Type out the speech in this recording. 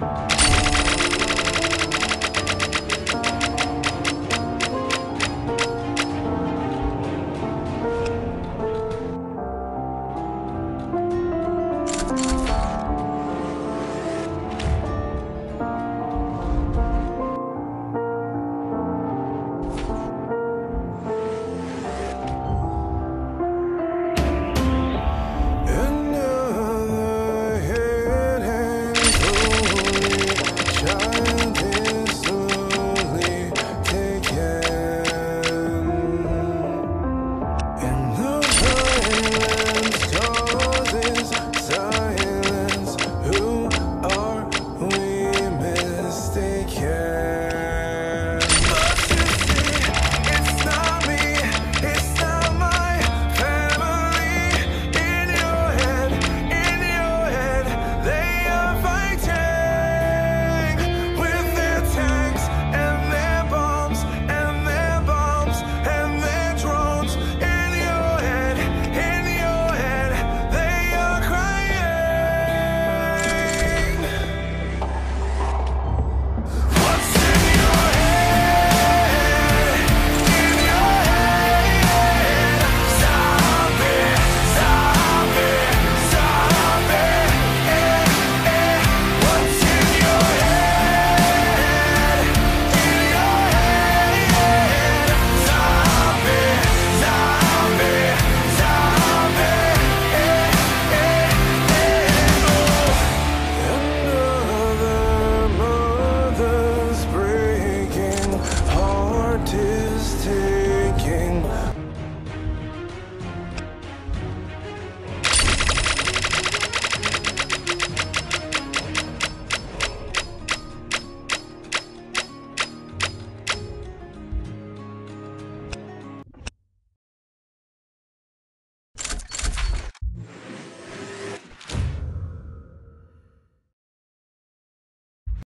Bye.